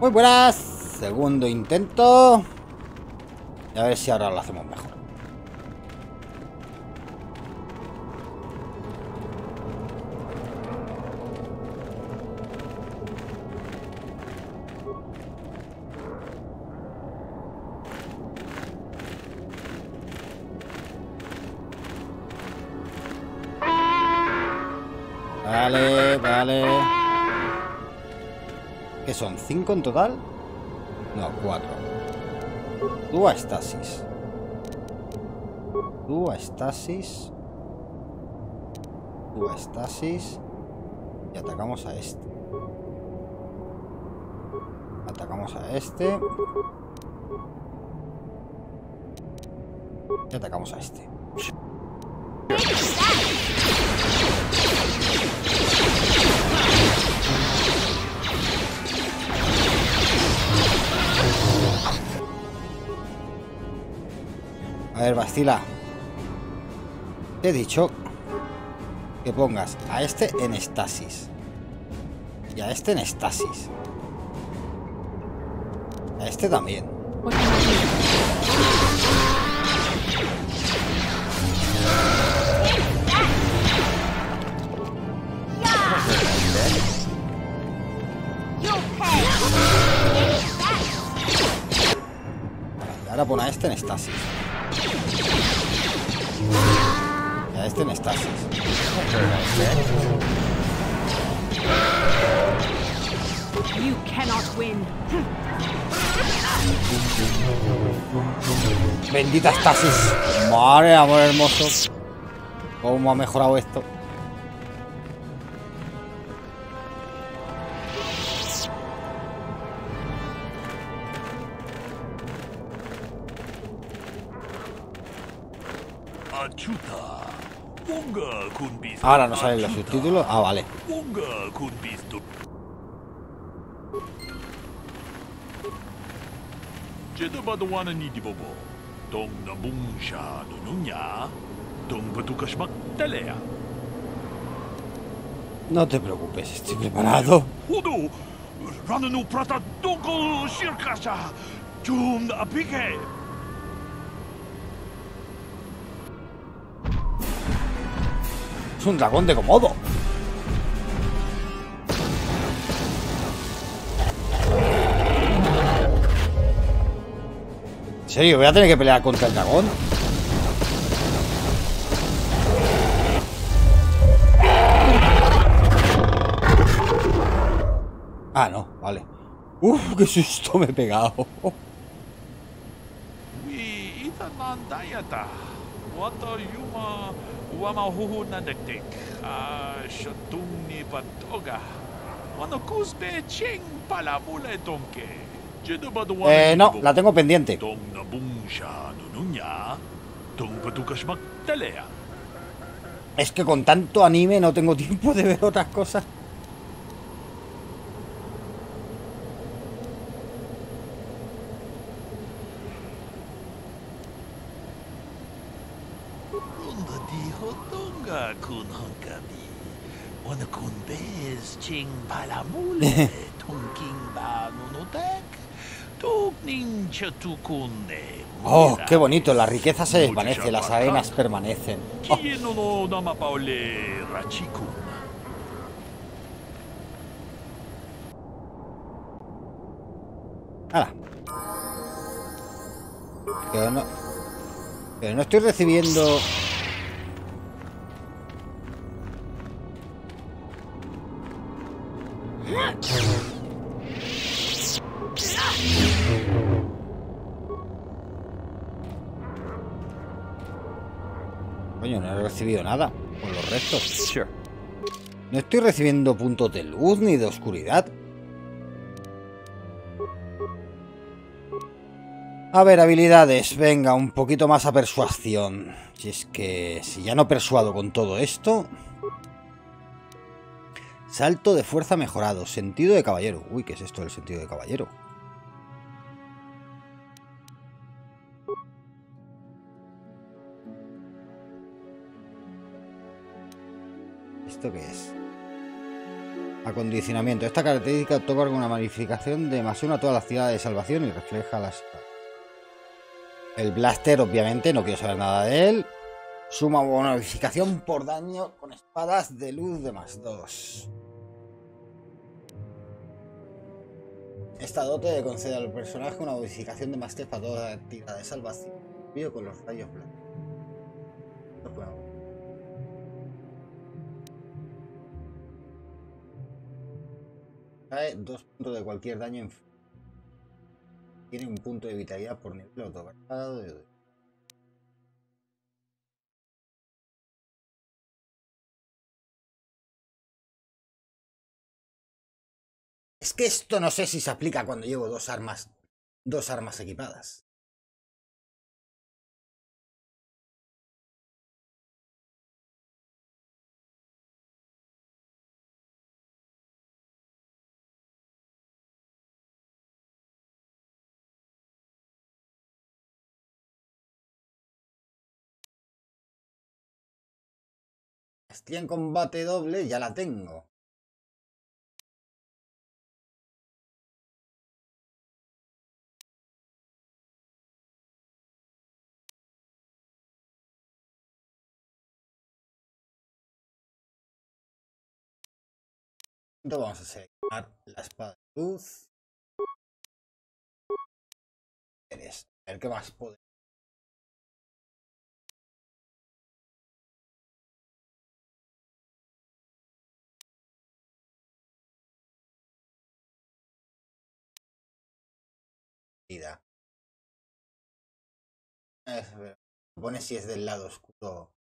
Muy buenas. Segundo intento. A ver si ahora lo hacemos mejor. Son? ¿Cinco en total? No, cuatro. Tú a estasis. Tú a estasis. Tú a estasis. Y atacamos a este. Atacamos a este. Y atacamos a este. Ver. Te he dicho que pongas a este en estasis. Y a este en estasis. A este también. Ahora pon a este en estasis. A este en estasis. You cannot win. Bendita estasis. Madre, amor hermoso. ¿Cómo ha mejorado esto? Ahora no salen los subtítulos. Ah, vale. No te preocupes, estoy preparado. Es un dragón de Komodo. ¿En serio? ¿Voy a tener que pelear contra el dragón? Ah, no, vale. Uf, qué susto me he pegado. Wi itanan dayata. Wata yuma wama huhu nadektek. Ah, shatung ni patoga. Wano kusbe ching. Jedo badwana Eh, no, la tengo pendiente. Es que con tanto anime no tengo tiempo de ver otras cosas. Palamule. Oh, qué bonito, la riqueza se desvanece, las arenas permanecen. Oh. Pero no estoy recibiendo... No estoy recibiendo puntos de luz ni de oscuridad. A ver, habilidades. Venga, un poquito más a persuasión. Si es que... Si ya no persuado con todo esto... Salto de fuerza mejorado. Sentido de caballero. Uy, ¿qué es esto del sentido de caballero? ¿Esto qué es? Acondicionamiento. Esta característica otorga una magnificación de más uno a todas las ciudades de salvación y refleja la espada. El blaster, obviamente, no quiero saber nada de él. Suma bonificación por daño con espadas de luz de más dos. Esta dote le concede al personaje una modificación de más 3 para toda la tirada de salvación, incluido con los rayos blancos. Cae dos puntos de cualquier daño en Tiene un punto de vitalidad por nivel otorgado de Es que esto no sé si se aplica cuando llevo dos armas, dos armas equipadas. Estoy en combate doble, ya la tengo. Entonces vamos a seleccionar la espada de luz. A ver qué más puede. Vida. Eh, Pone si es del lado oscuro.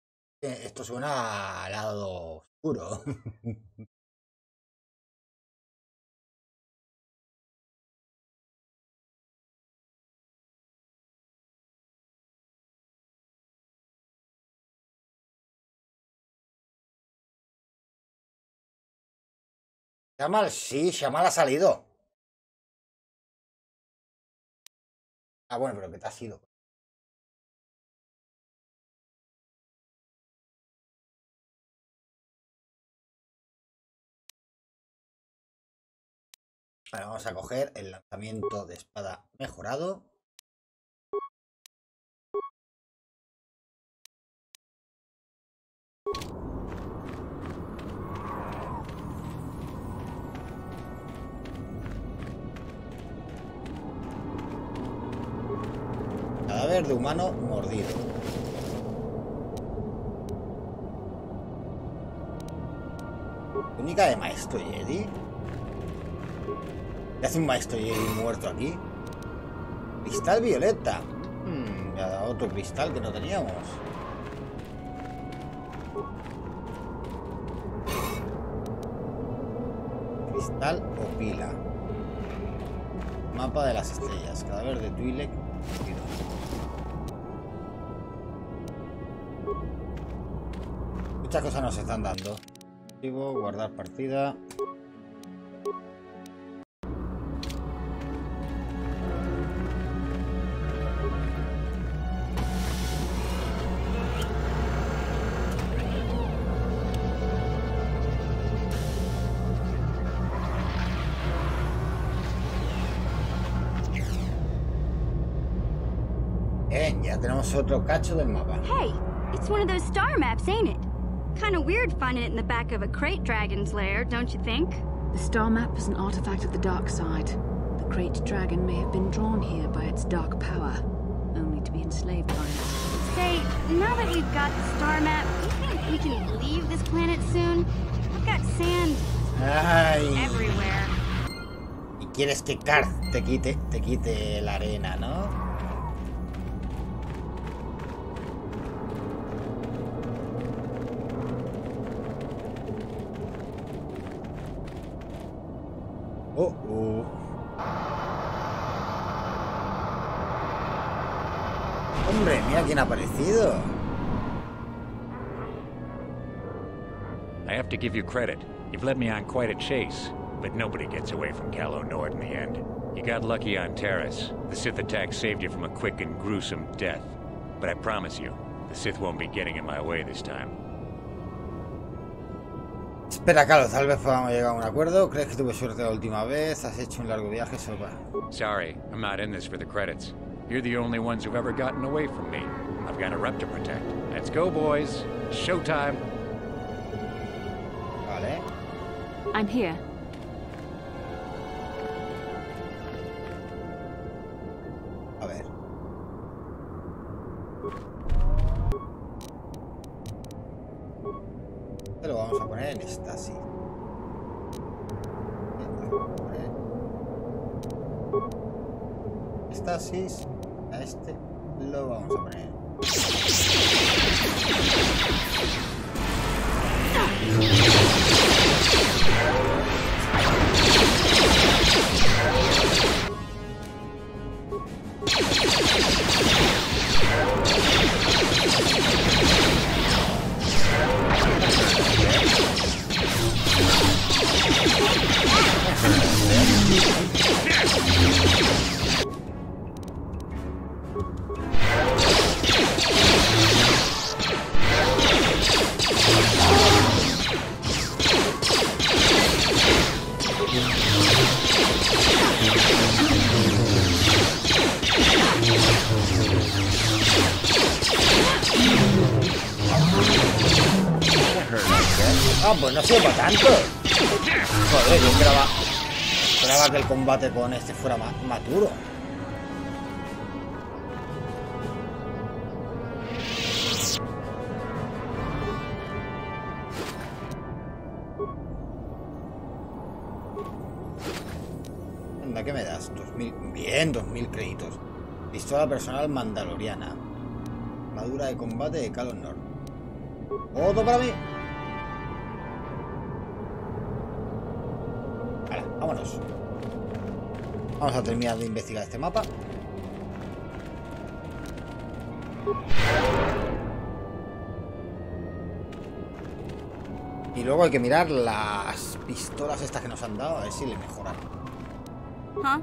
Eh, Esto suena al lado oscuro. Shamal, sí, Shamal ha salido. Ah, bueno, pero ¿qué te ha sido? Vale, vamos a coger el lanzamiento de espada mejorado. Cadáver de humano mordido. Túnica de maestro Jedi. ¿Qué hace un maestro Jedi muerto aquí? Cristal violeta. Hmm, me ha dado otro cristal que no teníamos. Cristal o pila. Mapa de las estrellas. Cadáver de Twi'lek. Muchas cosas nos están dando. Guardar partida. Bien, ya tenemos otro cacho del mapa. Hey, it's one of those star maps, ain't it? Kind of weird finding it in the back of a crate dragon's lair, don't you think? The star map is an artifact of the dark side. The great dragon may have been drawn here by its dark power, only to be enslaved by it. Say, now that we've got the star map, do you think we can leave this planet soon? I've got sand Ay. everywhere. Y quieres que Karth te quite, te quite la arena, ¿no? Hombre, mira quién ha aparecido. I have to give you credit. You've led me on quite a chase, but nobody gets away from Calo Nord in the end. You got lucky on Terrace. The Sith attack saved you from a quick and gruesome death. But I promise you, the Sith won't be getting in my way this time. Espera, Carlos, tal vez podamos llegar a un acuerdo. ¿Crees que tuve suerte la última vez? Has hecho un largo viaje solo. Sorry, I'm not in this for the credits. You're the only ones who've ever gotten away from me. I've got a rep to protect. Let's go, boys. Showtime. Vale. I'm here. A ver. Este lo vamos a poner en estasis. Este lo vamos a poner. Estasis. A este lo vamos a poner. Yeah. Combate con este fuera más, más duro. Anda, ¿qué me das? 2000. Bien, 2000 créditos. Pistola personal mandaloriana. Madura de combate de Calon. Todo para mí. Vámonos. Vamos a terminar de investigar este mapa. Y luego hay que mirar las pistolas estas que nos han dado, a ver si le mejoran. Huh?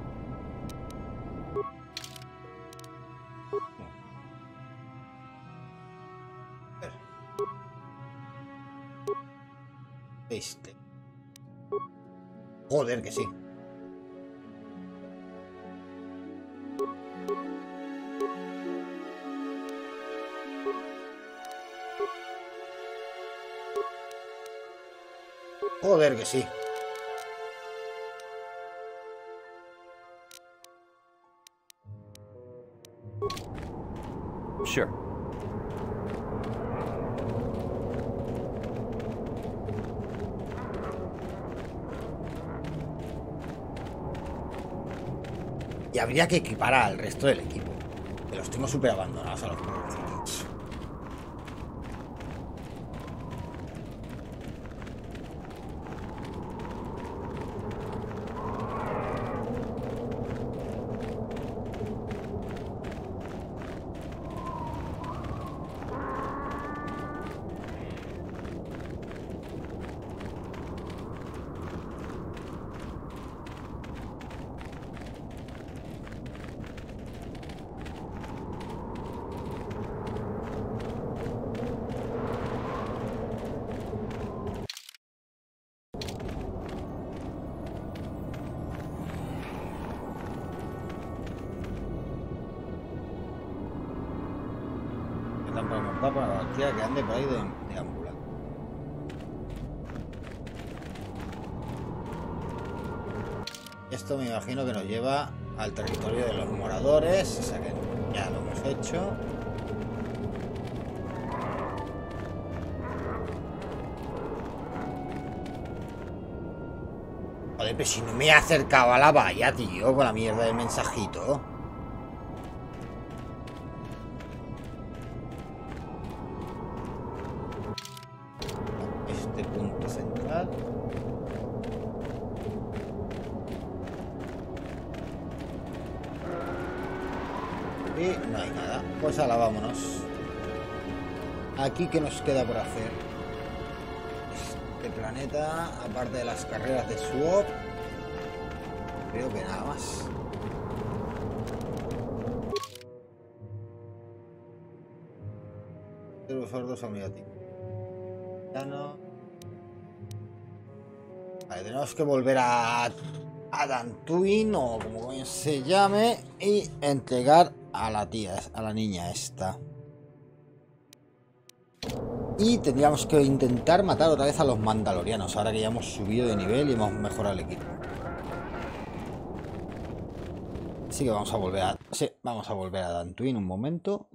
Este. Joder, que sí. Joder, que sí. Sure. Y habría que equipar al resto del equipo. Que los tengo súper abandonados a los Están para la partida que ande por ahí de, deambulando. Esto me imagino que nos lleva al territorio de los moradores, o sea que ya lo hemos hecho. Joder, pero si no me he acercado a la valla, tío, con la mierda del mensajito. Y no hay nada. Pues ahora vámonos. Aquí que nos queda por hacer. Este planeta, aparte de las carreras de swap. Creo que nada más. Los sordos amigos. Ya no. Tenemos que volver a, a Dantooine o como se llame y entregar a la tía, a la niña esta. Y tendríamos que intentar matar otra vez a los mandalorianos, ahora que ya hemos subido de nivel y hemos mejorado el equipo. Así que vamos a volver a... Sí, vamos a volver a Dantooine un momento.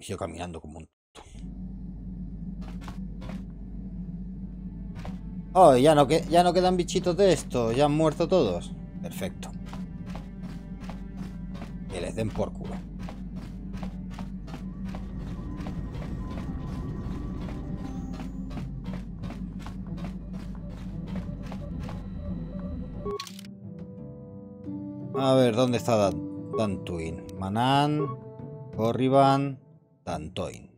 Y caminando como un... tonto. Oh, ya no, ya no quedan bichitos de esto, ya han muerto todos. Perfecto. Que les den por culo. A ver, ¿dónde está Dan Dantooine? Manan, Corriban, Dantoin.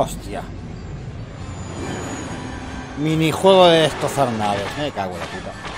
Hostia. Minijuego de destrozar naves. Me cago en la puta.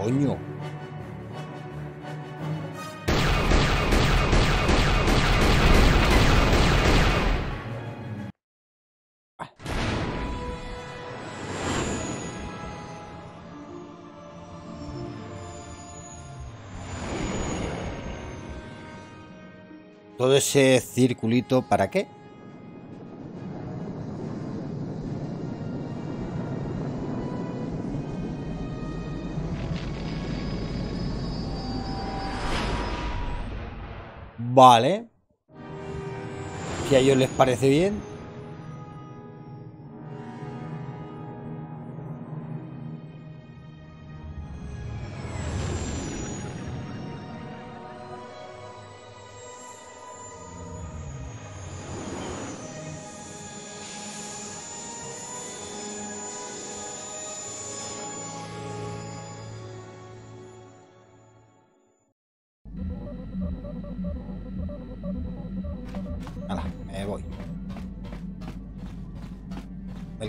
Coño. Todo ese circulito, ¿para qué? Vale. Si a ellos les parece bien.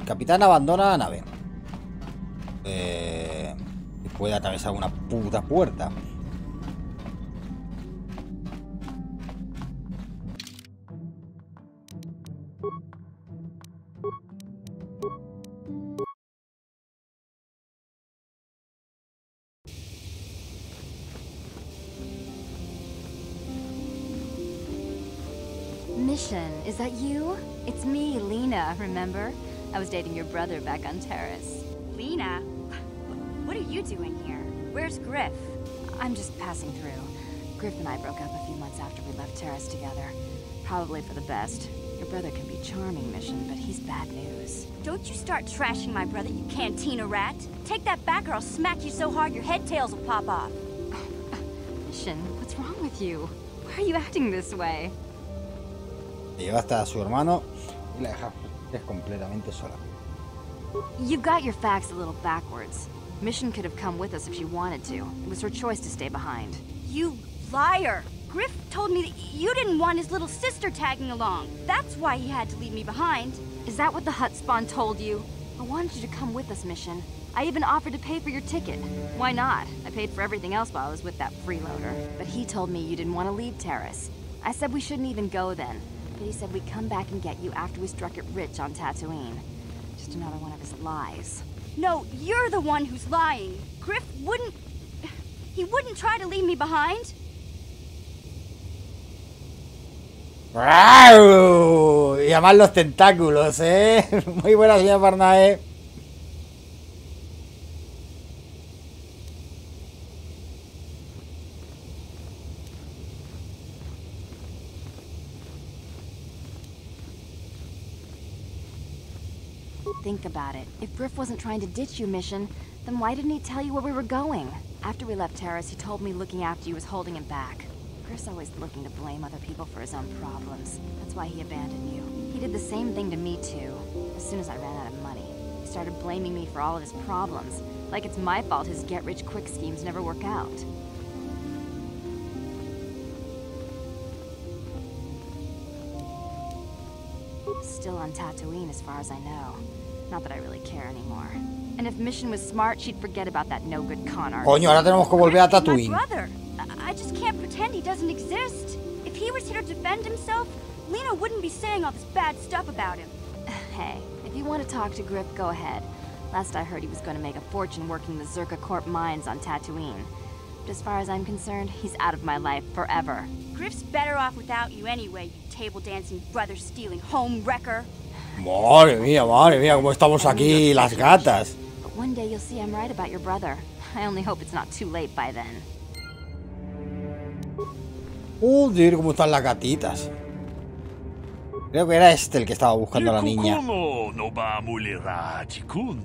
El capitán abandona la nave. Eh, puede atravesar una puta puerta. Mission, is that you? It's me, Lena, remember? I was dating your brother back on Terrace. Lena, what are you doing here? Where's Griff? I'm just passing through. Griff and I broke up a few months after we left Terrace together. Probably for the best. Your brother can be charming, Mission, but he's bad news. Don't you start trashing my brother, you cantina rat. Take that back or I'll smack you so hard your head tails will pop off. Mission, what's wrong with you? Why are you acting this way? Le lleva hasta a su hermano y la deja es completamente sola. You've got your facts a little backwards. Mission could have come with us if she wanted to. It was her choice to stay behind. You liar! Griff told me that you didn't want his little sister tagging along. That's why he had to leave me behind. Is that what the hut spawn told you? I wanted you to come with us, Mission. I even offered to pay for your ticket. Why not? I paid for everything else while I was with that freeloader. But he told me you didn't want to leave Terrace. I said we shouldn't even go then. He said we'd come back and get you after we struck it rich on Tatooine. Just another one of his lies. No, you're the one who's lying. Griff wouldn't. He wouldn't try to leave me behind. ¡Guau! Y además los tentáculos, ¿eh? Muy buena, señora Barnae. Think about it. If Griff wasn't trying to ditch you, Mission, then why didn't he tell you where we were going? After we left Terrace, he told me looking after you was holding him back. Griff's always looking to blame other people for his own problems. That's why he abandoned you. He did the same thing to me, too. As soon as I ran out of money, he started blaming me for all of his problems. Like it's my fault his get-rich-quick schemes never work out. Still on Tatooine, as far as I know. Not that I really care anymore. And if Mission was smart, she'd forget about that no-good con artist. Coño, ahora tenemos que volver a Griff's my Tatooine. brother. I-, I just can't pretend he doesn't exist. If he was here to defend himself, Lena wouldn't be saying all this bad stuff about him. Hey, if you want to talk to Griff, go ahead. Last I heard, he was going to make a fortune working the Zerka Corp mines on Tatooine. But as far as I'm concerned, he's out of my life forever. Griff's better off without you anyway, you table dancing, brother stealing home wrecker. Madre mía, madre mía, cómo estamos aquí las gatas. One day you'll see I'm right about your brother. I only hope it's not too late by then. Joder, cómo están las gatitas. Creo que era este el que estaba buscando a la niña. No ba mulira chikun.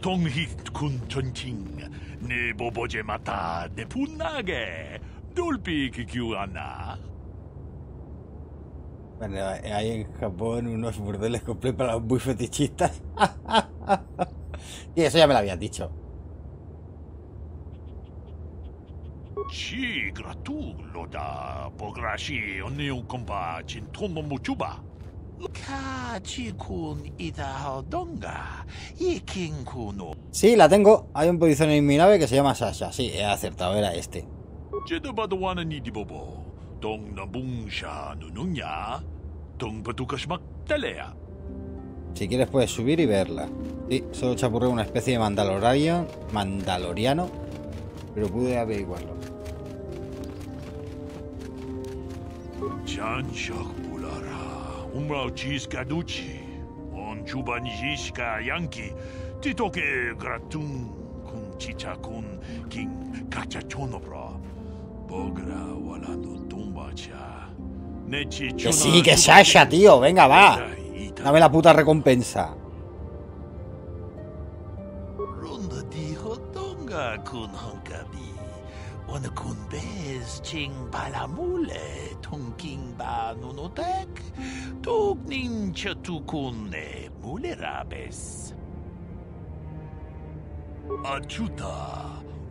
Tonghit kun chonching. Ne boboje mata de punage. Dolpi kikiuana. Bueno, hay en Japón unos burdeles completos para los muy fetichistas. y eso ya me lo habías dicho. Chi gratu loda pograshi oneu kompa chin tomo muchuba. Ka chikun ida donga. Sí, la tengo. Hay un posición en mi nave que se llama Sasha. Sí, he acertado, era este. Ni nabung sha nununya. Dong patukashmak telea. Si quieres puedes subir y verla. Sí, solo chapurreo una especie de mandaloriano, mandaloriano, pero pude averiguarlo. Chan shak bulara. Umrao chis gaduchi. On chuban jishka yanki. Titoke gratun kun chicha kun king kacha Que sí, que Sasha, tío, venga, va. Dame la puta recompensa.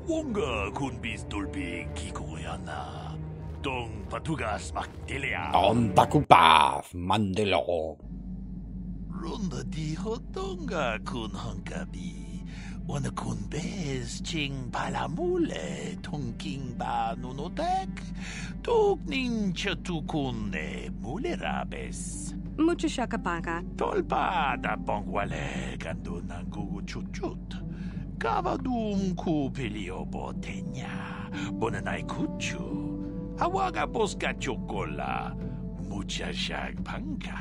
Runda di hotonga kun honkabi. Wana kun bez ching palamule tonking ba nunotek. Tuk nin chatukun ne mulerabes. Achuta. Wonga kun bis dolbi kikoyana. Dong patugas maktelea. Tonta Kupaf, mándelo. Runda di hotonga kun honkabi. Wana kun bez ching palamule tonking ba nunotek. Tuk nin chatukun ne mulerabes. Mucho shakapaka. Tolpa da bongwale gando nangugu chuchut. Kavadum ku pelio botenya. Bonanai kuchu. Awaga boska chokola. Mucha shag panka.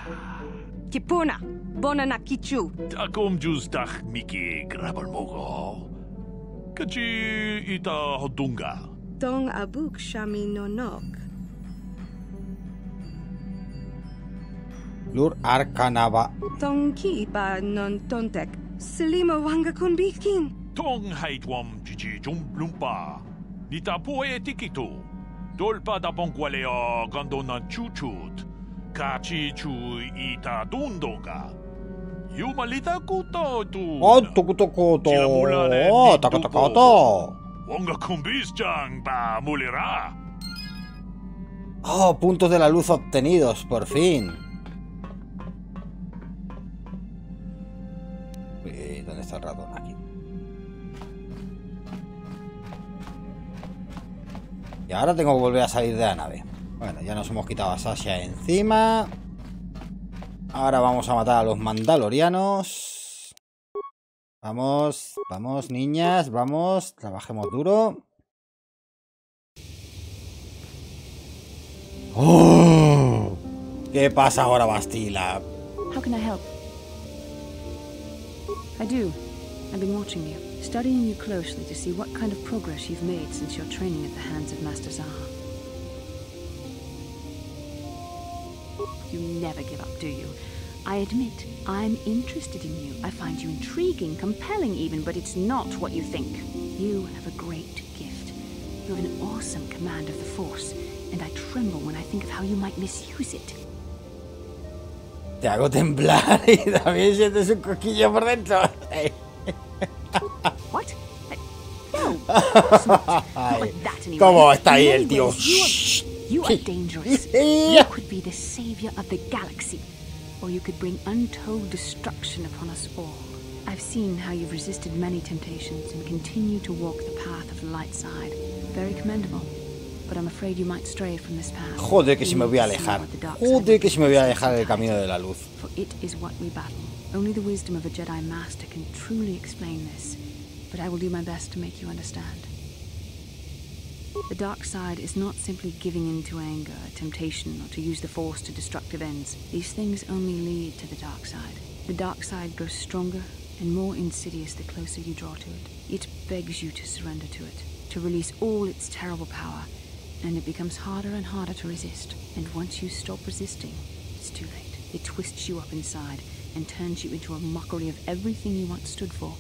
Kipuna. Bonana kichu. Takom justach miki grabal mogo. Kachi ita hodunga. Tong abuk shami nonok. Lur Arcanava. Tong ki ba non tontek. Selima wanga kun bikin. Tong haitwam chichi jum lumpa. Nita poe tikitu. Dolpa da bongwalea gandona chuchut. Kachi chu ita dundonga. Yumalita kuto tu. Oh, toku tokoto. Chiramulane Oh, takato. Wonga kumbis jang ba mulira. Oh, puntos de la luz obtenidos, por fin. ¿Dónde está el ratón? Y ahora tengo que volver a salir de la nave. Bueno, ya nos hemos quitado a Sasha encima. Ahora vamos a matar a los mandalorianos. Vamos, vamos, niñas, vamos. Trabajemos duro. ¡Oh! ¿Qué pasa ahora, Bastila? How can I help? I do. I've been watching you, studying you closely to see what kind of progress you've made since your training at the hands of Master Zaha. You never give up, do you? I admit, I'm interested in you. I find you intriguing, compelling even, but it's not what you think. You have a great gift. You have an awesome command of the Force, and I tremble when I think of how you might misuse it. Te hago temblar y también sientes un coquillo por dentro. What? No, of not. Not like that anyway. ¿Cómo está ahí el tío? You are, dangerous. You could be the savior of the galaxy, or you could bring untold destruction upon us all. I've seen how you've resisted many temptations and continue to walk the path of the light side. Very commendable. But I'm afraid you might stray from this path. Joder, que si me voy a alejar. what the dark side Joder, que si me voy a alejar del camino de la luz. For it is what we battle. Only the wisdom of a Jedi Master can truly explain this. But I will do my best to make you understand. The dark side is not simply giving in to anger, temptation, or to use the Force to destructive ends. These things only lead to the dark side. The dark side grows stronger and more insidious the closer you draw to it. It begs you to surrender to it, to release all its terrible power, and it becomes harder and harder to resist. And once you stop resisting, it's too late. It twists you up inside and turns you into a mockery of everything you once stood for.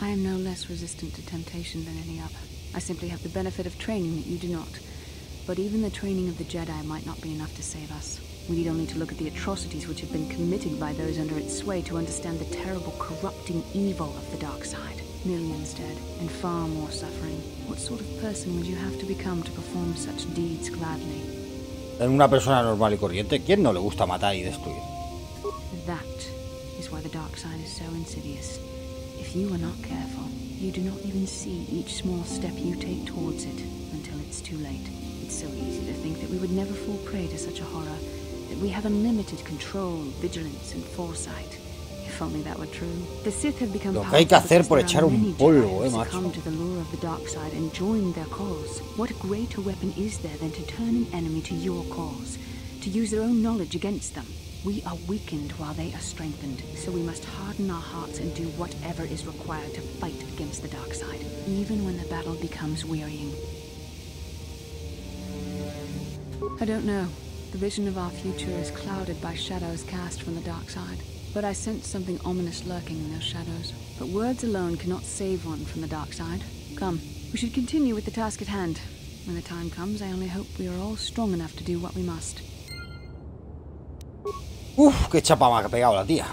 I am no less resistant to temptation than any other. I simply have the benefit of training that you do not. But even the training of the Jedi might not be enough to save us. We need only to look at the atrocities which have been committed by those under its sway to understand the terrible corrupting evil of the dark side. Millions dead, and far more suffering. What sort of person would you have to become to perform such deeds gladly? En una persona normal y corriente, ¿quién no le gusta matar y destruir? That is why the dark side is so insidious. If you are not careful, you do not even see each small step you take towards it until it's too late. It's so easy to think that we would never fall prey to such a horror, that we have unlimited control, vigilance, and foresight. If only that were true. The Sith have become Lo que hay que powerful hacer por there echar are un many polvo, eh, macho. succumb to the lure of the dark side and join their cause. What greater weapon is there than to turn an enemy to your cause? To use their own knowledge against them? We are weakened while they are strengthened, so we must harden our hearts and do whatever is required to fight against the dark side, even when the battle becomes wearying. I don't know. The vision of our future is clouded by shadows cast from the dark side. But I sense something ominous lurking in those shadows. But words alone cannot save one from the dark side. Come, we should continue with the task at hand. When the time comes, I only hope we are all strong enough to do what we must. Uf, qué chapa me ha pegado la tía.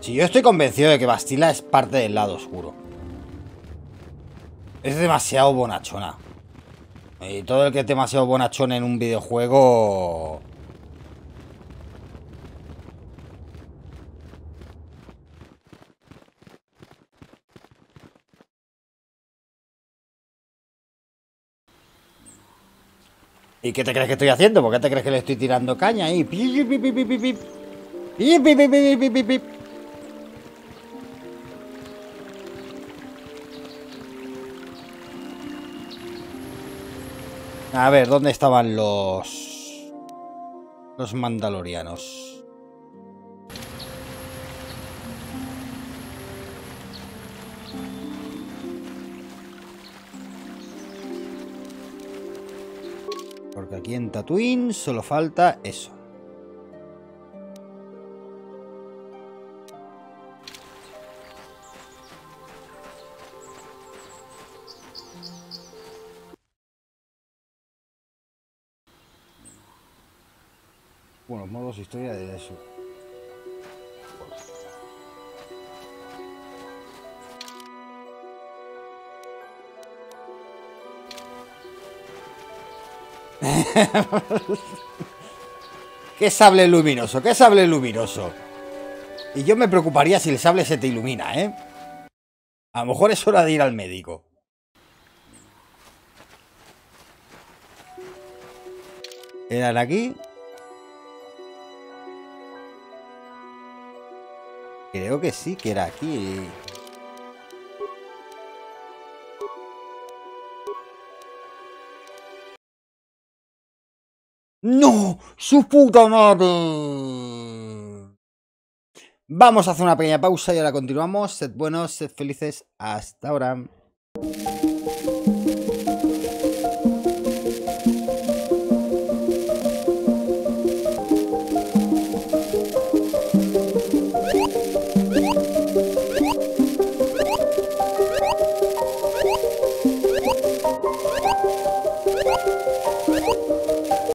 Si yo estoy convencido de que Bastila es parte del lado oscuro. Es demasiado bonachona. Y todo el que es demasiado bonachón en un videojuego... ¿Y qué te crees que estoy haciendo? ¿Por qué te crees que le estoy tirando caña ahí? A ver, ¿dónde estaban los... Los mandalorianos? Aquí en solo falta eso. Bueno, modos historia de eso. ¿Qué sable luminoso? ¿Qué sable luminoso? Y yo me preocuparía si el sable se te ilumina, ¿eh? A lo mejor es hora de ir al médico. ¿Eran aquí? Creo que sí, que era aquí. ¡No! ¡Su puta madre! Vamos a hacer una pequeña pausa y ahora continuamos. Sed buenos, sed felices. Hasta ahora.